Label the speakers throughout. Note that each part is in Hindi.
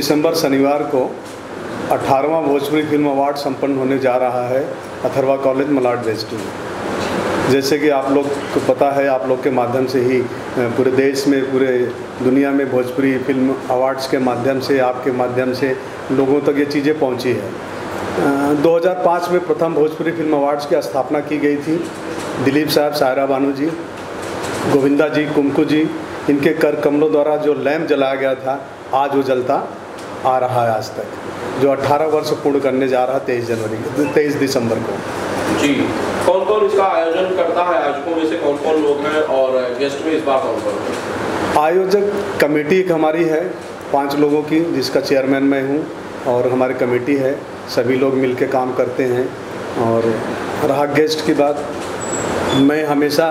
Speaker 1: दिसंबर शनिवार को अठारहवां भोजपुरी फ़िल्म अवार्ड संपन्न होने जा रहा है अथरवा कॉलेज मलाड वेस्ट में। जैसे कि आप लोग को पता है आप लोग के माध्यम से ही पूरे देश में पूरे दुनिया में भोजपुरी फ़िल्म अवार्ड्स के माध्यम से आपके माध्यम से लोगों तक ये चीज़ें पहुँची है। अ, 2005 में प्रथम भोजपुरी फ़िल्म अवार्ड्स की स्थापना की गई थी दिलीप साहब सायरा बानू जी गोविंदा जी कुमकू जी इनके कर कमलों द्वारा जो लैम्प जलाया गया था आज वो जलता आ रहा है आज तक। जो 18 वर्ष पूर्ण करने जा रहा है तेईस जनवरी तेईस दिसंबर को।
Speaker 2: जी कौन कौन इसका आयोजन करता है? आयोजकों में से कौन कौन लोग हैं और गेस्ट में इस बार कौन कौन है?
Speaker 1: आयोजक कमेटी एक हमारी है पाँच लोगों की जिसका चेयरमैन मैं हूँ और हमारी कमेटी है। सभी लोग मिलकर काम करते हैं और रहा गेस्ट की बात। मैं हमेशा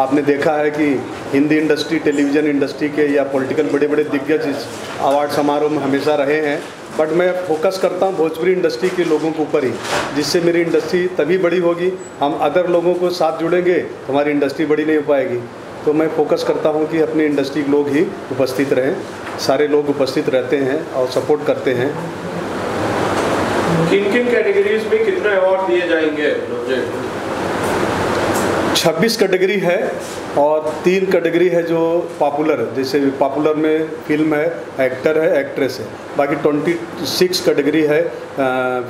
Speaker 1: आपने देखा है कि हिंदी इंडस्ट्री, टेलीविज़न इंडस्ट्री के या पॉलिटिकल बड़े बड़े दिग्गज इस अवार्ड समारोह में हमेशा रहे हैं। बट मैं फोकस करता हूँ भोजपुरी इंडस्ट्री के लोगों के ऊपर ही, जिससे मेरी इंडस्ट्री तभी बड़ी होगी। हम अदर लोगों को साथ जुड़ेंगे तो हमारी इंडस्ट्री बड़ी नहीं हो पाएगी। तो मैं फोकस करता हूँ कि अपनी इंडस्ट्री के लोग ही उपस्थित रहें, सारे लोग उपस्थित रहते हैं और सपोर्ट करते हैं।
Speaker 2: किन किन कैटेगरीज में कितने अवार्ड दिए जाएँगे?
Speaker 1: 26 कैटेगरी है और तीन कैटेगरी है जो पॉपुलर है। जैसे पॉपुलर में फ़िल्म है एक्टर है एक्ट्रेस है। बाकी 26 कैटेगरी है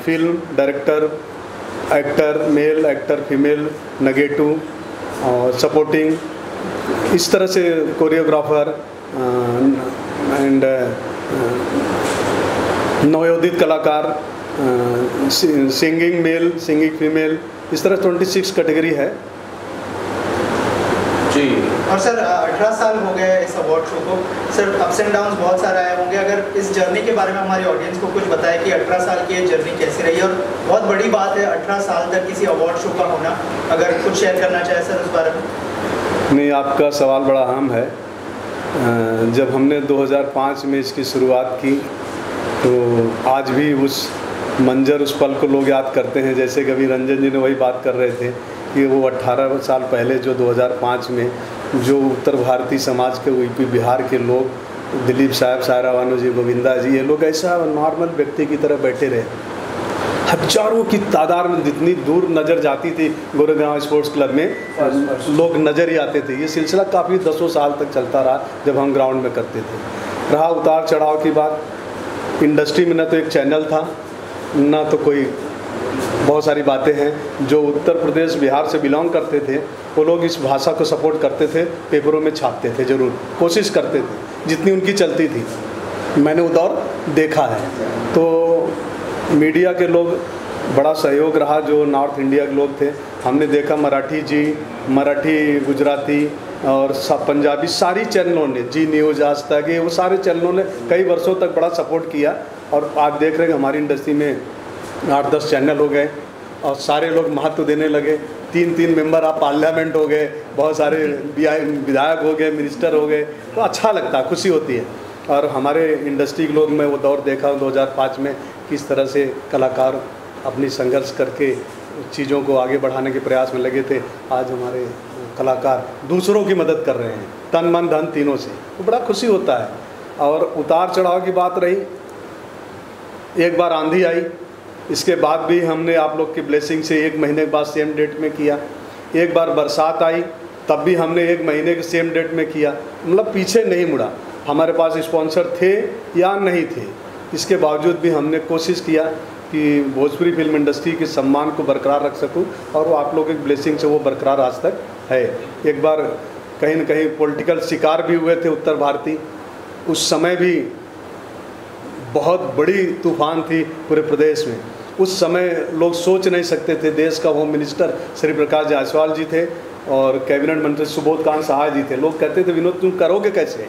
Speaker 1: film director actor male actor female negative और सपोर्टिंग इस तरह से कोरियोग्राफर एंड नवोदित कलाकार सिंगिंग मेल सिंगिंग फीमेल इस तरह 26 कैटेगरी है।
Speaker 3: और सर अठारह साल हो गए इस अवार्ड शो को। सर अप्स एंड डाउन बहुत सारे आए होंगे। अगर इस जर्नी के बारे में हमारी ऑडियंस को कुछ बताएँ कि अठारह साल की ये जर्नी कैसी रही। और बहुत बड़ी बात है, अठारह साल तक किसी अवार्ड शो का होना। अगर कुछ शेयर करना चाहे सर उस बारे में।
Speaker 1: नहीं, आपका सवाल बड़ा अहम है। जब हमने 2005 में इसकी शुरुआत की तो आज भी उस मंजर, उस पल को लोग याद करते हैं। जैसे कभी रंजन जी ने वही बात कर रहे थे कि वो 18 साल पहले, जो 2005 में जो उत्तर भारतीय समाज के यूपी बिहार के लोग, दिलीप साहब सायरा बानू जी गोविंदा जी, ये लोग ऐसा नॉर्मल व्यक्ति की तरह बैठे रहे। हज़ारों की तादाद में जितनी दूर नज़र जाती थी गोरेगांव स्पोर्ट्स क्लब में, लोग नज़र ही आते थे। ये सिलसिला काफ़ी दसों साल तक चलता रहा, जब हम ग्राउंड में करते थे। रहा उतार चढ़ाव की बात इंडस्ट्री में न तो एक चैनल था, ना तो कोई बहुत सारी बातें हैं जो उत्तर प्रदेश, बिहार से बिलोंग करते थे। वो लोग इस भाषा को सपोर्ट करते थे पेपरों में छापते थे, ज़रूर। कोशिश करते थे, जितनी उनकी चलती थी। मैंने वो दौर देखा है। तो मीडिया के लोग, बड़ा सहयोग रहा जो नॉर्थ इंडिया के लोग थे। हमने देखा मराठी जी, मराठी, गुजराती और सब पंजाबी, सारी चैनलों ने जी न्यूज़ आज तक ये वो सारे चैनलों ने कई वर्षों तक बड़ा सपोर्ट किया। और आज देख रहे हैं हमारी इंडस्ट्री में आठ दस चैनल हो गए और सारे लोग महत्व देने लगे। तीन तीन मेंबर आप पार्लियामेंट हो गए, बहुत सारे विधायक हो गए, मिनिस्टर हो गए तो अच्छा लगता है खुशी होती है। और हमारे इंडस्ट्री के लोग, मैं वो दौर देखा हूँ 2005 में, किस तरह से कलाकार अपनी संघर्ष करके चीज़ों को आगे बढ़ाने के प्रयास में लगे थे। आज हमारे कलाकार दूसरों की मदद कर रहे हैं, तन मन धन तीनों से। तो बड़ा खुशी होता है। और उतार चढ़ाव की बात रही, एक बार आंधी आई इसके बाद भी हमने आप लोग की ब्लेसिंग से एक महीने के बाद सेम डेट में किया। एक बार बरसात आई, तब भी हमने एक महीने के सेम डेट में किया। मतलब पीछे नहीं मुड़ा। हमारे पास स्पॉन्सर थे या नहीं थे। इसके बावजूद भी हमने कोशिश किया कि भोजपुरी फ़िल्म इंडस्ट्री के सम्मान को बरकरार रख सकूँ और वो आप लोगों की ब्लेसिंग से वो बरकरार आज तक है। एक बार कहीं न कहीं पॉलिटिकल शिकार भी हुए थे उत्तर भारतीय उस समय भी बहुत बड़ी तूफ़ान थी पूरे प्रदेश में। उस समय लोग सोच नहीं सकते थे, देश का होम मिनिस्टर श्री प्रकाश जायसवाल जी थे और कैबिनेट मंत्री सुबोध कांत सहाय जी थे। लोग कहते थे, विनोद, तुम करोगे कैसे?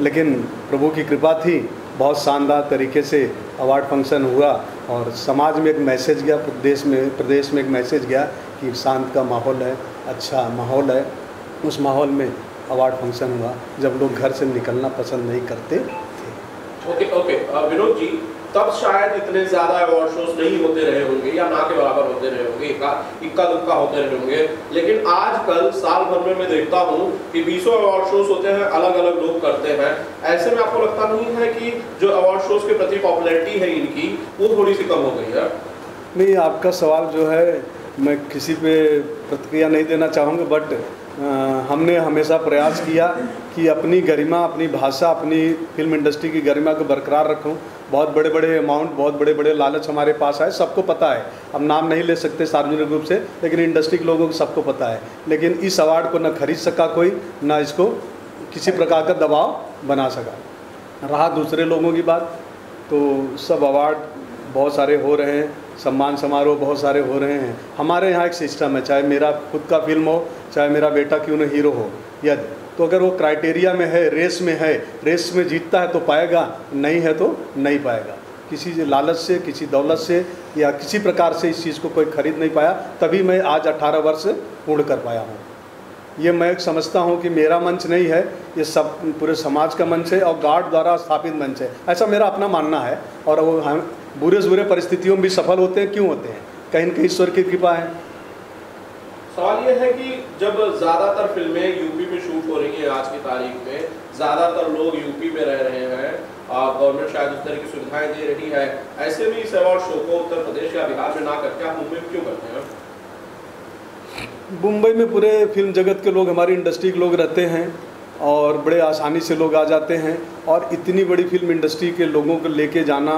Speaker 1: लेकिन प्रभु की कृपा थी। बहुत शानदार तरीके से अवार्ड फ़ंक्शन हुआ और समाज में एक मैसेज गया, प्रदेश में प्रदेश में एक मैसेज गया कि शांत का माहौल है अच्छा माहौल है। उस माहौल में अवार्ड फ़ंक्शन हुआ। जब लोग घर से निकलना पसंद नहीं करते
Speaker 2: थे। ओके ओके विनोद जी तब शायद इतने ज़्यादा अवार्ड शोज़ नहीं होते रहे होंगे, या ना के बराबर होते रहे होंगे, इक्का इक्का दुक्का होते रहे होंगे। लेकिन आजकल, साल भर में मैं देखता हूँ कि बीसों अवार्ड शोज़ होते हैं अलग अलग लोग करते हैं। ऐसे में आपको लगता नहीं है कि जो अवार्ड शोज़ के प्रति पॉपुलरिटी है इनकी, वो थोड़ी सी कम हो गई है?
Speaker 1: नहीं, आपका सवाल जो है, मैं किसी पे प्रतिक्रिया नहीं देना चाहूँगा बट हमने हमेशा प्रयास किया कि अपनी गरिमा, अपनी भाषा, अपनी फ़िल्म इंडस्ट्री की गरिमा को बरकरार रखूँ। बहुत बड़े बड़े अमाउंट बहुत बड़े बड़े लालच हमारे पास आए, सबको पता है। हम नाम नहीं ले सकते सार्वजनिक रूप से, लेकिन इंडस्ट्री के लोगों को सबको पता है। लेकिन इस अवार्ड को न खरीद सका कोई, ना इसको किसी प्रकार का दबाव बना सका। रहा दूसरे लोगों की बात तो सब अवार्ड बहुत सारे हो रहे हैं, सम्मान समारोह बहुत सारे हो रहे हैं। हमारे यहाँ एक सिस्टम है, चाहे मेरा खुद का फ़िल्म हो, चाहे मेरा बेटा क्यों ना हीरो हो, यदि तो अगर वो क्राइटेरिया में है, रेस में है, रेस में जीतता है तो पाएगा, नहीं है तो नहीं पाएगा। किसी लालच से, किसी दौलत से या किसी प्रकार से इस चीज़ को कोई खरीद नहीं पाया, तभी मैं आज 18 वर्ष पूर्ण कर पाया हूँ। ये मैं समझता हूँ कि मेरा मंच नहीं है, ये सब, पूरे समाज का मंच है और गार्ड द्वारा स्थापित मंच है। ऐसा मेरा अपना मानना है और वो हम, बुरे बुरे परिस्थितियों में भी सफल होते हैं, क्यों होते हैं? कहीं न कहीं ईश्वर की कृपा है
Speaker 2: सवाल ये है कि जब ज़्यादातर फ़िल्में यूपी में शूट हो रही हैं आज की तारीख में, ज़्यादातर लोग यूपी में रह रहे हैं गवर्नमेंट शायद उस तरह की सुविधाएँ दे रही है। ऐसे में इस अवार्ड शो को उत्तर प्रदेश या बिहार में ना करके आप मुंबई में क्यों करते हैं?
Speaker 1: मुंबई में पूरे फ़िल्म जगत के लोग, हमारी इंडस्ट्री के लोग रहते हैं और बड़े आसानी से लोग आ जाते हैं और इतनी बड़ी फ़िल्म इंडस्ट्री के लोगों को लेके जाना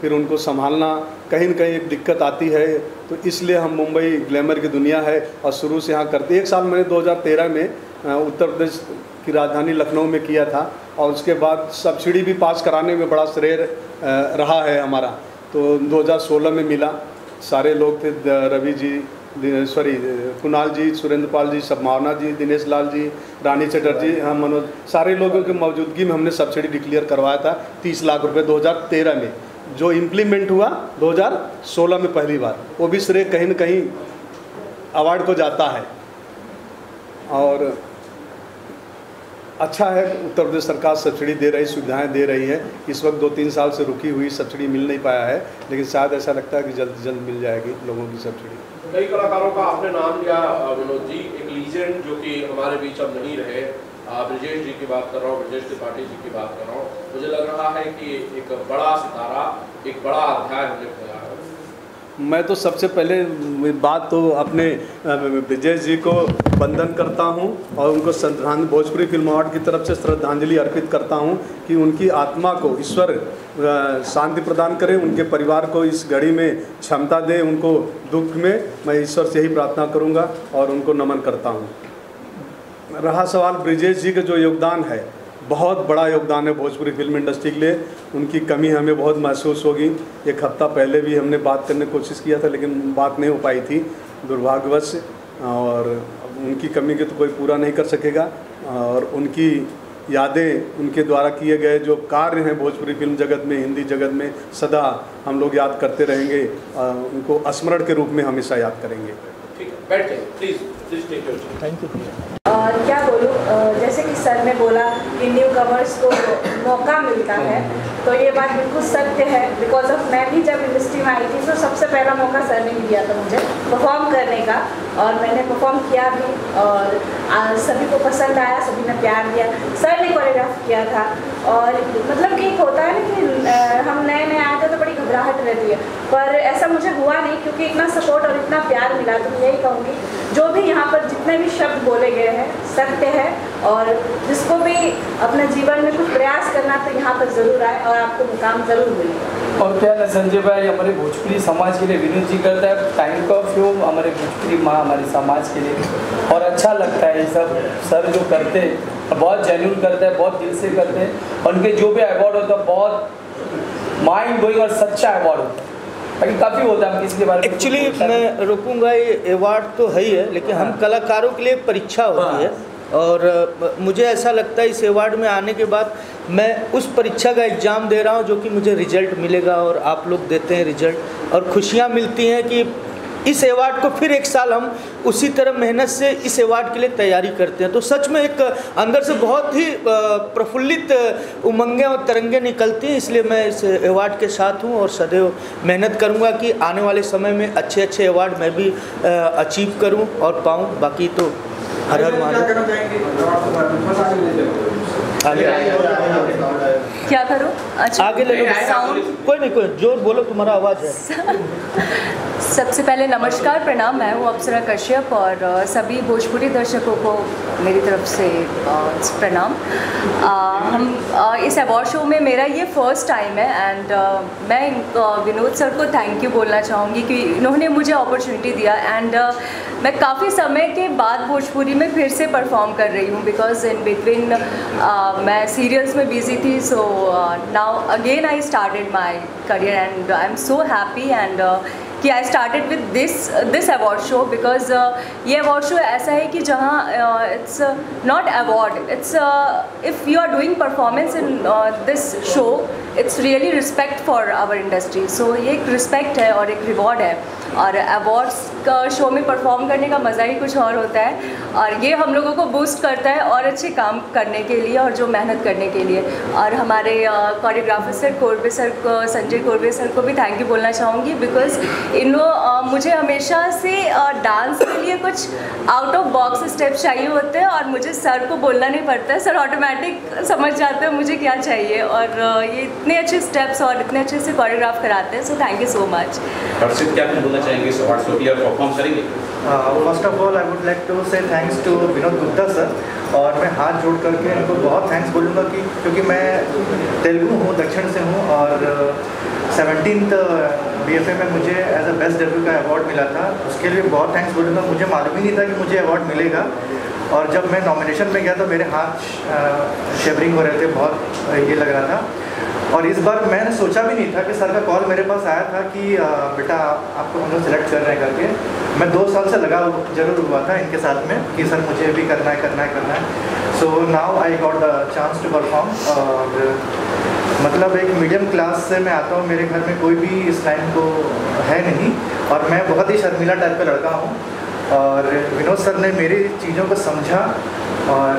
Speaker 1: फिर उनको संभालना कहीं ना कहीं एक दिक्कत आती है। तो इसलिए हम मुंबई ग्लैमर की दुनिया है और शुरू से यहाँ करते एक साल मैंने 2013 में उत्तर प्रदेश की राजधानी लखनऊ में किया था और उसके बाद सब्सिडी भी पास कराने में बड़ा श्रेय रहा है हमारा। तो 2016 में मिला। सारे लोग थे रवि जी सॉरी कुणाल जी सुरेंद्र पाल जी सदमावना जी दिनेश लाल जी रानी चटर्जी हम मनोज सारे लोगों की मौजूदगी में हमने सब्सिडी डिक्लेयर करवाया था तीस लाख रुपए 2013 में। जो इम्प्लीमेंट हुआ 2016 में पहली बार, वो भी श्रेय कहीं न कहीं अवार्ड को जाता है। और अच्छा है, उत्तर प्रदेश सरकार सब्सिडी दे रही, सुविधाएँ दे रही है। इस वक्त दो तीन साल से रुकी हुई सब्सिडी मिल नहीं पाया है, लेकिन शायद ऐसा लगता है कि जल्द जल्द मिल जाएगी लोगों की सब्सिडी।
Speaker 2: कई कलाकारों का आपने नाम लिया विनोद जी, एक लीजेंड जो कि हमारे बीच अब नहीं रहे। ब्रजेश जी की बात कर रहा हूँ, ब्रजेश त्रिपाठी जी की बात कर रहा हूँ। मुझे लग रहा है कि एक बड़ा सितारा, एक बड़ा अध्याय खोया है।
Speaker 1: मैं तो सबसे पहले बात तो अपने ब्रजेश जी को वंदन करता हूँ और उनको श्रद्धांजलि, भोजपुरी फ़िल्म अवार्ड की तरफ़ से श्रद्धांजलि अर्पित करता हूँ कि उनकी आत्मा को ईश्वर शांति प्रदान करे, उनके परिवार को इस घड़ी में क्षमता दे, उनको दुख में मैं ईश्वर से ही प्रार्थना करूँगा और उनको नमन करता हूँ। रहा सवाल ब्रिजेश जी का जो योगदान है बहुत बड़ा योगदान है भोजपुरी फ़िल्म इंडस्ट्री के लिए। उनकी कमी हमें बहुत महसूस होगी। एक हफ़्ता पहले भी हमने बात करने की कोशिश किया था लेकिन बात नहीं हो पाई थी। दुर्भाग्यवश और उनकी कमी को तो कोई पूरा नहीं कर सकेगा। और उनकी यादें उनके द्वारा किए गए जो कार्य हैं भोजपुरी फ़िल्म जगत में हिंदी जगत में सदा हम लोग याद करते रहेंगे। उनको स्मरण के रूप में हमेशा याद करेंगे।
Speaker 2: ठीक है बैठ जाइए please please take your
Speaker 4: thank you
Speaker 5: क्या बोलूँ जैसे कि सर ने बोला कि न्यू कमर्स को मौका मिलता है तो ये बात बिल्कुल सत्य है। बिकॉज़ ऑफ़ मैं भी जब इंडस्ट्री में आई थी तो सबसे पहला मौका सर ने ही दिया था मुझे परफॉर्म करने का। और मैंने परफॉर्म किया भी, और सभी को पसंद आया, सभी ने प्यार दिया। सर ने कोरियोग्राफ किया था। और मतलब कि होता है ना कि हम नए नए थे तो बड़ी घबराहट रहती है। पर ऐसा मुझे हुआ नहीं क्योंकि इतना सपोर्ट और इतना प्यार मिला तो मैं यही कहूँगी, जो भी यहाँ पर जितने भी शब्द बोले गए हैं, सत्य है और जिसको भी अपने जीवन में कुछ प्रयास करना तो यहाँ पर ज़रूर आए और आपको मुकाम ज़रूर मिलेगा
Speaker 4: और क्या ना संजय भाई, हमारे भोजपुरी समाज के लिए विनोद जी करता है टाइम का उपयोग हमारे भोजपुरी माँ हमारे समाज के लिए। और अच्छा लगता है ये सब, सर जो करते हैं, बहुत जेन्यून करते हैं, बहुत दिल से करते हैं। उनके जो भी अवार्ड होता है, बहुत माइंड ब्लोइंग और सच्चा अवार्ड होता है काफ़ी होता है किसी के बारे
Speaker 6: में एक्चुअली मैं रुकूँगा ये अवार्ड तो है ही है लेकिन हम हाँ। कलाकारों के लिए परीक्षा होती हाँ। है और मुझे ऐसा लगता है इस अवार्ड में आने के बाद मैं उस परीक्षा का एग्ज़ाम दे रहा हूँ जो कि मुझे रिज़ल्ट मिलेगा और आप लोग देते हैं रिज़ल्ट और खुशियाँ मिलती हैं कि इस अवार्ड को फिर एक साल हम उसी तरह मेहनत से इस अवार्ड के लिए तैयारी करते हैं। तो सच में एक अंदर से बहुत ही प्रफुल्लित उमंगें और तरंगे निकलती हैं इसलिए मैं इस अवार्ड के साथ हूँ और सदैव मेहनत करूँगा कि आने वाले समय में अच्छे अच्छे अवार्ड मैं भी अचीव करूँ और पाऊँ। बाकी तो हर हर महादेव।
Speaker 7: क्या करूँ? अच्छा।
Speaker 6: आगे ले लो।
Speaker 7: साउंड
Speaker 6: कोई नहीं कोई ज़ोर बोलो तुम्हारा आवाज़ है।
Speaker 7: सबसे पहले नमस्कार प्रणाम। मैं हूँ अप्सरा कश्यप और सभी भोजपुरी दर्शकों को मेरी तरफ़ से प्रणाम। हम इस अवार्ड शो में मेरा ये फ़र्स्ट टाइम है एंड मैं विनोद सर को थैंक यू बोलना चाहूँगी कि इन्होंने मुझे अपॉर्चुनिटी दिया एंड मैं काफ़ी समय के बाद भोजपुरी में फिर से परफॉर्म कर रही हूँ बिकॉज़ इन बिटवीन मैं सीरियल्स में बिज़ी थी so now again I started my career and I am so happy and कि I started with this this award show because ये अवार्ड शो ऐसा है कि जहाँ it's not award it's if you are doing performance in this show it's really respect for our industry so ये एक रिस्पेक्ट है और एक रिवॉर्ड है। और अवार्ड्स का शो में परफॉर्म करने का मज़ा ही कुछ और होता है। और ये हम लोगों को बूस्ट करता है और अच्छे काम करने के लिए और जो मेहनत करने के लिए। और हमारे कोरियोग्राफर सर कोरबे सर को संजय कोरबे सर को भी थैंक यू बोलना चाहूँगी बिकॉज़ इन लोग मुझे हमेशा से डांस लिए कुछ आउट ऑफ़ बॉक्स स्टेप चाहिए होते हैं और मुझे सर को बोलना नहीं पड़ता। है सर ऑटोमेटिक समझ जाते हैं मुझे क्या चाहिए और ये इतने अच्छे स्टेप्स और इतने अच्छे से कोरियोग्राफ कराते हैं so thank you so much
Speaker 8: Harshit क्या बोलना चाहेंगे? परफॉर्म करेंगे?
Speaker 3: First of all I would like to say thanks to Vinod Gupta sir और मैं हाथ जोड़ करके इनको बहुत थैंक्स बोलूँगा कि क्योंकि मैं तेलुगु हूँ दक्षिण से हूँ और सेवनटीन बी में मुझे एज अ बेस्ट डेब्यू का अवार्ड मिला था। उसके लिए बहुत थैंक्स बोलूँगा। मुझे मालूम ही नहीं था कि मुझे अवार्ड मिलेगा। और जब मैं नॉमिनेशन में गया तो मेरे हाथ शेवरिंग हो रहे थे। बहुत ये लग रहा था। और इस बार मैंने सोचा भी नहीं था कि सर का कॉल मेरे पास आया था कि बेटा, आपको हम लोग सेलेक्ट कर रहे हैं करके। मैं दो साल से लगा ज़रूर हुआ था इनके साथ में कि सर मुझे भी करना है करना है करना है। So now I got the chance to perform और मतलब एक मीडियम क्लास से मैं आता हूँ, मेरे घर में कोई भी इस टाइम को है नहीं और मैं बहुत ही शर्मिला टाइप का लड़का हूँ और विनोद सर ने मेरी चीज़ों को समझा और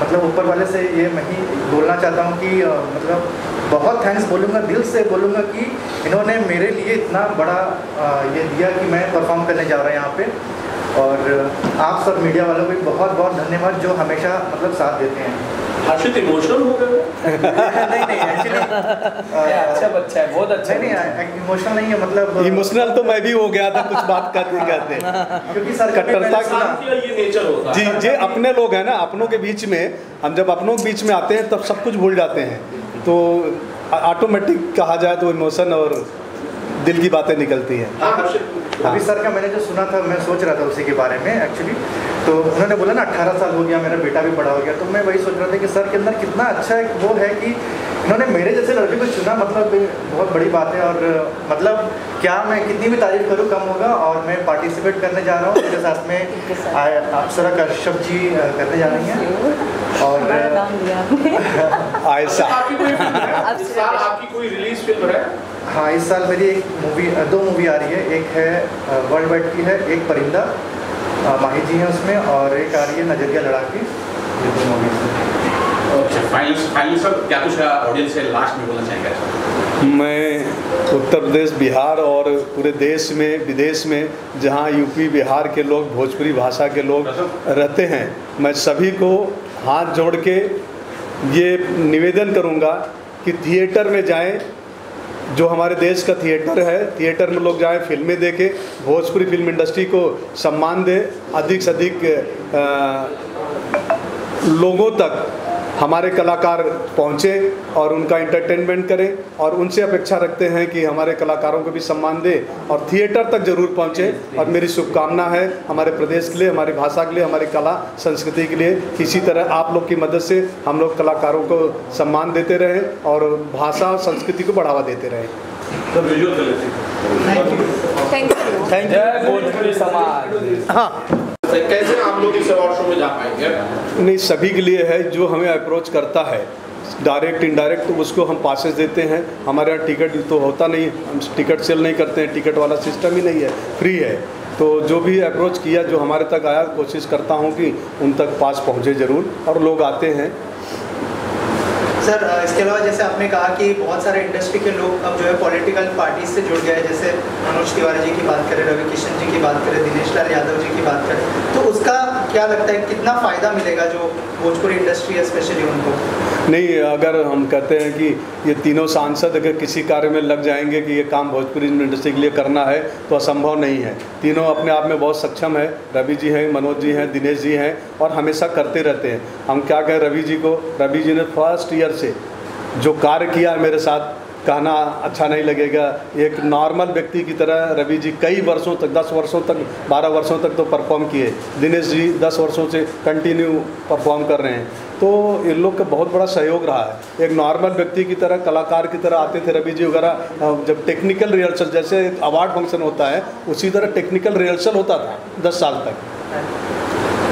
Speaker 3: मतलब ऊपर वाले से ये मैं ही बोलना चाहता हूँ कि मतलब बहुत थैंक्स बोलूँगा, दिल से बोलूँगा कि इन्होंने मेरे लिए इतना बड़ा ये दिया कि मैं परफॉर्म करने जा रहा हूँ यहाँ पे। और आप सब मीडिया वालों को बहुत बहुत धन्यवाद जो हमेशा मतलब साथ देते हैं।
Speaker 2: हर्षित इमोशनल हो गए
Speaker 3: नहीं नहीं एक्चुअली
Speaker 4: अच्छा बच्चा है बहुत अच्छा
Speaker 3: नहीं नहीं इमोशनल नहीं है मतलब
Speaker 1: इमोशनल तो मैं भी हो गया था कुछ बात करते करते।
Speaker 3: क्योंकि सर
Speaker 1: कट्टरता
Speaker 2: ये नेचर होता
Speaker 1: जी
Speaker 2: है
Speaker 1: अपने लोग हैं ना अपनों के बीच में हम जब अपनों के बीच में आते हैं तब सब कुछ भूल जाते हैं। तो ऑटोमेटिक कहा जाए तो इमोशन और दिल की बातें निकलती हैं।
Speaker 2: हाँ
Speaker 3: अभी सर का मैंने जो सुना था मैं सोच रहा था उसी के बारे में एक्चुअली तो उन्होंने बोला ना 18 साल हो गया मेरा बेटा भी बड़ा हो गया। तो मैं वही सोच रहा था कि सर के अंदर कितना अच्छा एक वो है कि इन्होंने मेरे जैसे लड़के को चुना मतलब बहुत बड़ी बात है और मतलब क्या मैं कितनी भी तारीफ़ करूँ कम होगा और मैं पार्टिसिपेट करने जा रहा हूँ। मेरे साथ में अप्सरा कश्यप जी करने जा रही हैं। और
Speaker 2: आपकी कोई रिलीज़ फ़िल्म है?
Speaker 3: हाँ इस साल मेरी एक मूवी दो मूवी आ रही है। एक है वर्ल्ड वाइड की है एक परिंदा। माही जी हैं उसमें और एक आ रही है नज़रिया लड़ा की ये दो मूवीज़
Speaker 8: अच्छा फाइनल फाइनल सर क्या कुछ ऑडियंस से लास्ट में बोलना चाहेंगे?
Speaker 1: मैं उत्तर प्रदेश बिहार और पूरे देश में विदेश में जहाँ यूपी बिहार के लोग भोजपुरी भाषा के लोग रहते हैं मैं सभी को हाथ जोड़ के ये निवेदन करूँगा कि थिएटर में जाएँ जो हमारे देश का थिएटर है थिएटर में लोग जाएँ, फ़िल्में देखें, भोजपुरी फ़िल्म इंडस्ट्री को सम्मान दें, अधिक से अधिक लोगों तक हमारे कलाकार पहुँचे और उनका इंटरटेनमेंट करें और उनसे अपेक्षा रखते हैं कि हमारे कलाकारों को भी सम्मान दें और थिएटर तक ज़रूर पहुँचे। और मेरी शुभकामना है हमारे प्रदेश के लिए हमारी भाषा के लिए हमारी कला संस्कृति के लिए इसी तरह आप लोग की मदद से हम लोग कलाकारों को सम्मान देते रहें और भाषा और संस्कृति को बढ़ावा देते रहें।
Speaker 7: थैंक यू
Speaker 6: थैंक
Speaker 4: जय भोजपुरी समाज।
Speaker 6: हाँ।
Speaker 2: कैसे आप लोग इस अवार्ड शो में जा पाएँगे?
Speaker 1: नहीं, सभी के लिए है, जो हमें अप्रोच करता है डायरेक्ट इनडायरेक्ट तो उसको हम पासेस देते हैं। हमारे यहाँ टिकट तो होता नहीं, हम टिकट सेल नहीं करते हैं टिकट वाला सिस्टम ही नहीं है फ्री है। तो जो भी अप्रोच किया, जो हमारे तक आया, कोशिश करता हूँ कि उन तक पास पहुँचे ज़रूर, और लोग आते हैं।
Speaker 3: सर इसके अलावा जैसे आपने कहा कि बहुत सारे इंडस्ट्री के लोग अब जो है पॉलिटिकल पार्टी से जुड़ गए जैसे मनोज तिवारी जी की बात करें रवि किशन जी की बात करें, दिनेश लाल यादव जी की बात करें तो उसका क्या लगता है, कितना फ़ायदा मिलेगा जो भोजपुरी इंडस्ट्री है स्पेशली उनको?
Speaker 1: नहीं, अगर हम कहते हैं कि ये तीनों सांसद अगर किसी कार्य में लग जाएँगे कि ये काम भोजपुरी इंडस्ट्री के लिए करना है तो असंभव नहीं है। तीनों अपने आप में बहुत सक्षम है। रवि जी हैं, मनोज जी हैं, दिनेश जी हैं और हमेशा करते रहते हैं। हम क्या कहें, रवि जी को, रवि जी ने फ़र्स्ट ईयर से जो कार्य किया मेरे साथ, कहना अच्छा नहीं लगेगा। एक नॉर्मल व्यक्ति की तरह रवि जी कई वर्षों तक, दस वर्षों तक, बारह वर्षों तक तो परफॉर्म किए। दिनेश जी दस वर्षों से कंटिन्यू परफॉर्म कर रहे हैं। तो इन लोग का बहुत बड़ा सहयोग रहा है। एक नॉर्मल व्यक्ति की तरह, कलाकार की तरह आते थे रवि जी वगैरह जब टेक्निकल रिहर्सल जैसे अवार्ड फ़ंक्शन होता है, उसी तरह टेक्निकल रिहर्सल होता था, दस साल तक।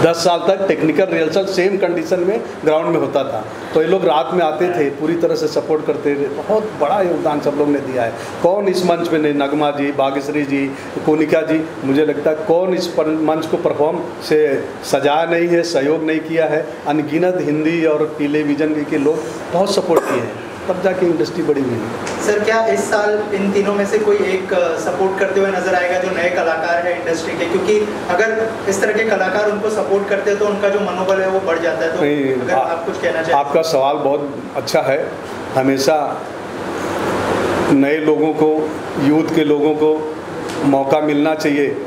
Speaker 1: दस साल तक टेक्निकल रिहर्सल सेम कंडीशन में ग्राउंड में होता था। तो ये लोग रात में आते थे, पूरी तरह से सपोर्ट करते थे। बहुत बड़ा योगदान सब लोग ने दिया है। कौन इस मंच में नहीं? नगमा जी, बागेश्वरी जी, कोनिका जी, मुझे लगता है कौन इस मंच को परफॉर्म से सजाया नहीं है, सहयोग नहीं किया है। अनगिनत हिंदी और टेलीविज़न के लोग बहुत सपोर्ट किए हैं। तब जाके इंडस्ट्री बड़ी हुई है।
Speaker 3: सर क्या इस साल इन तीनों में से कोई एक सपोर्ट करते हुए नज़र आएगा जो नए कलाकार हैं इंडस्ट्री के? क्योंकि अगर इस तरह के कलाकार उनको सपोर्ट करते हैं तो उनका जो मनोबल है वो बढ़ जाता है। तो
Speaker 1: नहीं,
Speaker 3: अगर
Speaker 1: आ-
Speaker 3: आप कुछ कहना चाहें।
Speaker 1: आपका सवाल बहुत अच्छा है। हमेशा नए लोगों को यूथ के लोगों को मौका मिलना चाहिए।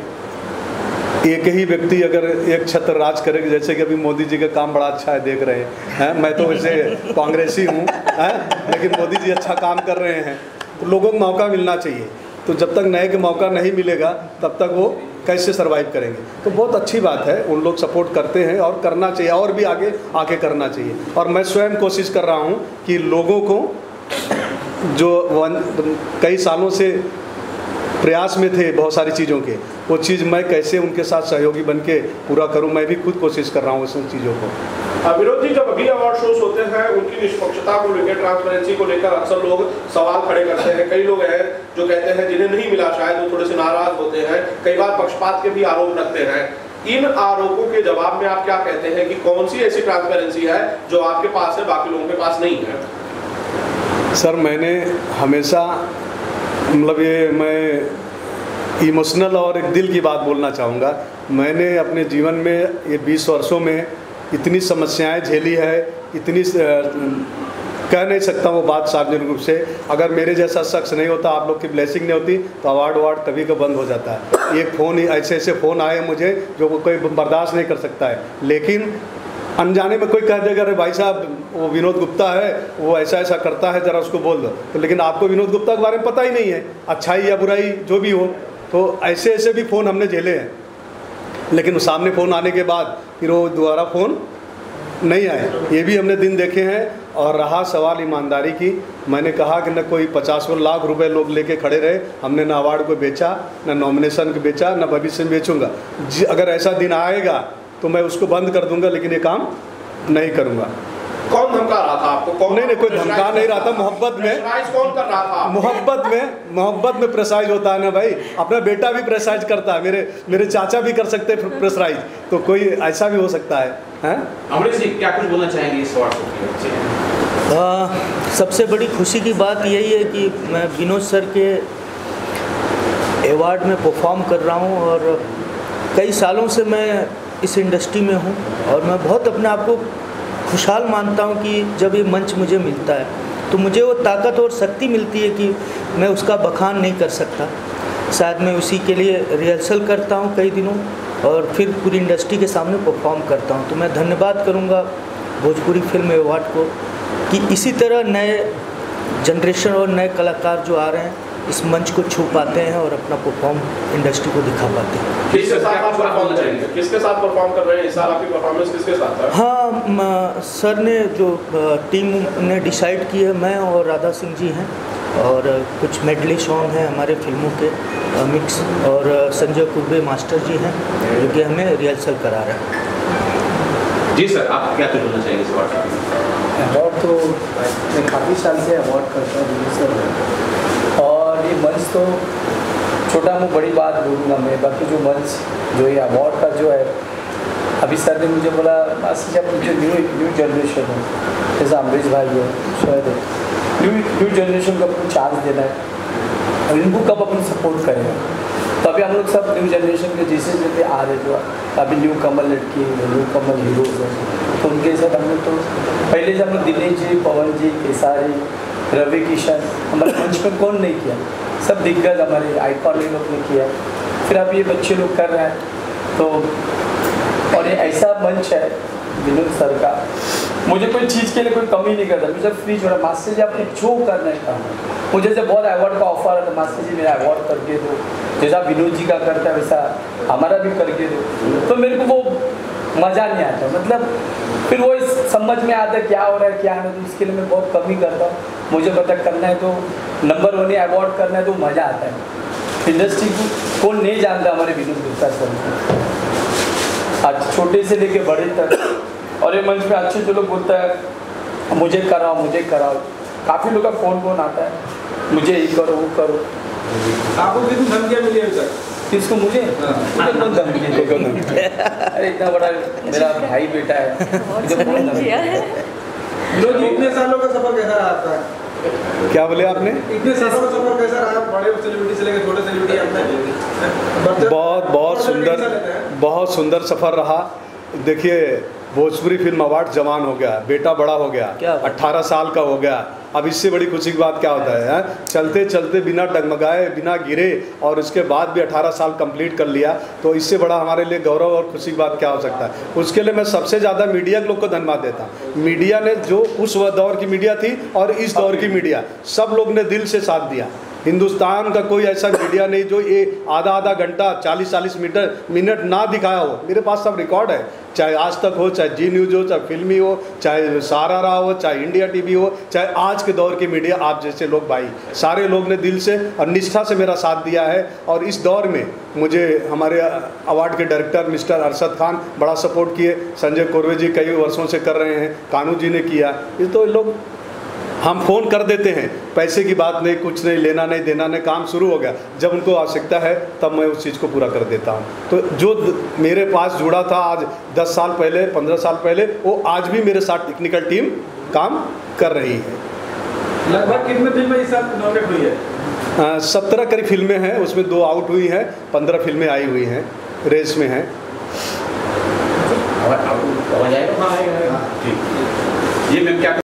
Speaker 1: एक ही व्यक्ति अगर एक छत्र राज करेगा, जैसे कि अभी मोदी जी का काम बड़ा अच्छा है, देख रहे हैं। मैं तो वैसे कांग्रेसी हूँ लेकिन मोदी जी अच्छा काम कर रहे हैं। तो लोगों को मौका मिलना चाहिए। तो जब तक नए के मौका नहीं मिलेगा, तब तक वो कैसे सरवाइव करेंगे? तो बहुत अच्छी बात है, उन लोग सपोर्ट करते हैं और करना चाहिए, और भी आगे आके करना चाहिए। और मैं स्वयं कोशिश कर रहा हूँ कि लोगों को जो वन, कई सालों से प्रयास में थे बहुत सारी चीज़ों के। वो चीज़ मैं कैसे उनके साथ सहयोगी बन के पूरा करूँ मैं भी खुद कोशिश कर रहा हूँ उन चीज़ों को।
Speaker 2: विनोद जी जब अभी अवार्ड शोज़ होते हैं उनकी निष्पक्षता को लेकर ट्रांसपेरेंसी को लेकर अक्सर लोग सवाल खड़े करते हैं। कई लोग हैं जो कहते हैं जिन्हें नहीं मिला शायद वो थोड़े से नाराज़ होते हैं। कई बार पक्षपात के भी आरोप रखते हैं। इन आरोपों के जवाब में आप क्या कहते हैं कि कौन सी ऐसी ट्रांसपेरेंसी है जो आपके पास है बाकी लोगों के पास नहीं है?
Speaker 1: सर मैंने हमेशा मतलब ये मैं इमोशनल और एक दिल की बात बोलना चाहूँगा। मैंने अपने जीवन में ये 20 वर्षों में इतनी समस्याएँ झेली है, इतनी कह नहीं सकता वो बात सार्वजनिक रूप से। अगर मेरे जैसा शख्स नहीं होता, आप लोग की ब्लेसिंग नहीं होती तो अवार्ड वार्ड कभी का बंद हो जाता है। एक फ़ोन, ऐसे ऐसे फ़ोन आए मुझे, जो कोई बर्दाश्त नहीं कर सकता है। लेकिन अनजाने में कोई कह देगा, अरे भाई साहब, वो विनोद गुप्ता है, वो ऐसा ऐसा करता है, ज़रा उसको बोल दो। तो लेकिन आपको विनोद गुप्ता के बारे में पता ही नहीं है, अच्छाई या बुराई, जो भी हो। तो ऐसे ऐसे भी फ़ोन हमने झेले हैं। लेकिन सामने फ़ोन आने के बाद फिर वो दोबारा फ़ोन नहीं आए। ये भी हमने दिन देखे हैं और रहा सवाल ईमानदारी की। मैंने कहा कि न कोई पचास लाख रुपए लोग लेके खड़े रहे, हमने ना अवार्ड को बेचा, न नॉमिनेशन को बेचा, न भविष्य में बेचूँगा। अगर ऐसा दिन आएगा तो मैं उसको बंद कर दूँगा लेकिन ये काम नहीं करूँगा।
Speaker 2: कौन धमका रहा था आपको? कौन
Speaker 1: नहीं, नहीं, कोई धमका नहीं रहा था, मोहब्बत में।
Speaker 2: कौन कर रहा था?
Speaker 1: मोहब्बत में मोहब्बत में प्रेसाइज होता है ना भाई। अपना बेटा भी प्रेसाइज करता है। मेरे मेरे चाचा भी कर सकते हैं प्रेसराइज तो कोई ऐसा भी हो सकता है हैं?
Speaker 8: अमरीश जी क्या कुछ बोलना चाहेंगे इस
Speaker 6: आ, सबसे बड़ी खुशी की बात यही है कि मैं विनोद सर के अवार्ड में परफॉर्म कर रहा हूँ और कई सालों से मैं इस इंडस्ट्री में हूँ और मैं बहुत अपने आप को खुशहाल मानता हूँ कि जब ये मंच मुझे मिलता है तो मुझे वो ताकत और शक्ति मिलती है कि मैं उसका बखान नहीं कर सकता। शायद मैं उसी के लिए रिहर्सल करता हूँ कई दिनों और फिर पूरी इंडस्ट्री के सामने परफॉर्म करता हूँ। तो मैं धन्यवाद करूँगा भोजपुरी फ़िल्म अवार्ड को कि इसी तरह नए जनरेशन और नए कलाकार जो आ रहे हैं इस मंच को छू पाते हैं और अपना परफॉर्म इंडस्ट्री को दिखा पाते हैं।
Speaker 2: किसके साथ आप परफॉर्म करेंगे? किसके साथ परफॉर्म कर रहे हैं? इस साल आपकी परफॉर्मेंस किसके साथ है
Speaker 6: हाँ सर ने जो टीम ने डिसाइड की है मैं और राधा सिंह जी हैं और कुछ मेडली सॉन्ग हैं हमारे फ़िल्मों के मिक्स और संजय कुर्बे मास्टर जी हैं जो कि हमें रिहर्सल करा रहे हैं।
Speaker 8: जी सर आप क्या कुछ बोलना चाहेंगे इस अवार्ड
Speaker 4: अवार्ड तो मैं काफ़ी साल से अवार्ड करता हूँ सर। ये मंच तो छोटा मुँह, बड़ी बात बोलूँगा मैं। बाकी जो मंच, जो ये अवार्ड का जो है, अभी सर ने मुझे बोला बस जब जो न्यू न्यू जनरेशन है। जैसे अमरीश भाई है, शायद न्यू न्यू जनरेशन को अपन चांस देना है। और इनको कब अपन सपोर्ट करेंगे? तो अभी हम लोग सब न्यू जनरेशन के जैसे जैसे आ रहे जो अभी न्यू कमल लड़की है न्यू कमल हीरोज है। तो उनके साथ हम लोग तो पहले से हम लोग दिनेश जी, पवन जी, केसारी रवि किशन हमारे मंच में कौन नहीं किया? सब दिग्गज हमारे आइकॉन लोग ने किया फिर अब ये बच्चे लोग कर रहे हैं तो और ये ऐसा मंच है विनोद सर का। मुझे कोई चीज़ के लिए कोई कमी नहीं करता, मुझे फ्री छोड़ा मास्टर जी, आपने जो करना है काम। मुझे से बहुत अवार्ड का ऑफ़र आता मास्टर जी मेरा अवार्ड करके दो। जैसा विनोद जी का करता है, वैसा हमारा भी करके दो। तो मेरे को वो मज़ा नहीं आता। मतलब फिर वो इस समझ में आता है क्या हो रहा है, क्या नहीं तो इसके लिए मैं बहुत कमी करता हूँ। मुझे पता करना है तो नंबर वन अवार्ड करना है तो मज़ा आता है। इंडस्ट्री को कौन नहीं जानता हमारे विनोद गुप्ता सर आज छोटे से लेके बड़े तक, और ये मंच पे अच्छे जो लोग बोलता है, मुझे कराओ मुझे कराओ। काफ़ी लोग का फ़ोन फ़ोन आता है। मुझे ये करो, वो करो।
Speaker 9: आपको कितनी धमकियाँ मिली अभी तक
Speaker 4: किसको मुझे मुझे कौन धमकी दे अरे इतना बड़ा मेरा भाई बेटा है। मुझे कौन धमकी दे?
Speaker 9: इतने सालों का सफ़र कैसा रहा आपका?
Speaker 1: क्या बोले आपने?
Speaker 9: इतने सालों का सफ़र कैसा रहा? बड़े सेलिब्रिटी से लेकर छोटे सेलिब्रिटी आपने
Speaker 1: बहुत बहुत सुंदर बहुत सुंदर सफ़र रहा। देखिए भोजपुरी फ़िल्म अवार्ड जवान हो गया बेटा बड़ा हो गया
Speaker 6: बात।
Speaker 1: 18 साल का हो गया। अब इससे बड़ी खुशी की बात क्या होता है, हैं? चलते चलते बिना डगमगाए, बिना गिरे और उसके बाद भी 18 साल कंप्लीट कर लिया तो इससे बड़ा हमारे लिए गौरव और खुशी की बात क्या हो सकता है? उसके लिए मैं सबसे ज़्यादा मीडिया के लोग को धन्यवाद देता मीडिया ने जो उस दौर की मीडिया थी और इस दौर की मीडिया, सब लोग ने दिल से साथ दिया। हिंदुस्तान का कोई ऐसा मीडिया नहीं जो ये आधा आधा घंटा 40 40 मीटर, मिनट ना दिखाया हो। मेरे पास सब रिकॉर्ड है। चाहे आज तक हो, चाहे जी न्यूज़ हो, चाहे फिल्मी हो, चाहे सारा रहा हो, चाहे इंडिया टीवी हो, चाहे आज के दौर की मीडिया, आप जैसे लोग भाई। सारे लोग ने दिल से और निष्ठा से मेरा साथ दिया है और इस दौर में मुझे हमारे अवार्ड के डायरेक्टर मिस्टर अरशद खान बड़ा सपोर्ट किए। संजय कोरवे जी कई वर्षों से कर रहे हैं कानू जी ने किया। ये तो लोग हम फ़ोन कर देते हैं। पैसे की बात नहीं कुछ नहीं लेना नहीं देना नहीं काम शुरू हो गया। जब उनको आवश्यकता है तब मैं उस चीज़ को पूरा कर देता हूँ। तो जो मेरे पास जुड़ा था आज 10 साल पहले 15 साल पहले वो आज भी मेरे साथ टेक्निकल टीम काम कर रही है।
Speaker 9: लगभग कितने फ़िल्में इस साल नॉमिनेट हुई है?
Speaker 1: सत्रह करीब फ़िल्में हैं उसमें दो आउट हुई हैं पंद्रह फ़िल्में आई हुई हैं रेस में हैं।
Speaker 8: हाँ ठीक। ये मैम क्या